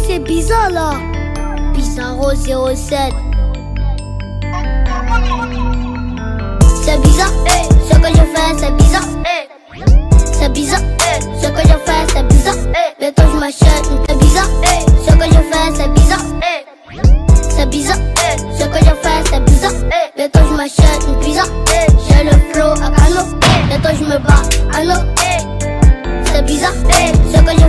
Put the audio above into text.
c'est bizarre là. Bizarro 07. C'est bizarre, eh. ce que je fais, c'est bizarre. Eh. C'est bizarre, eh. ce que je fais, c'est bizarre. Bientôt je m'achète, c'est bizarre. Ce que je fais, c'est bizarre. C'est bizarre, ce que je fais, c'est bizarre. Bientôt je m'achète une pizza. J'ai le flow à canot. Bientôt je me bats à l'eau. C'est bizarre, ce que je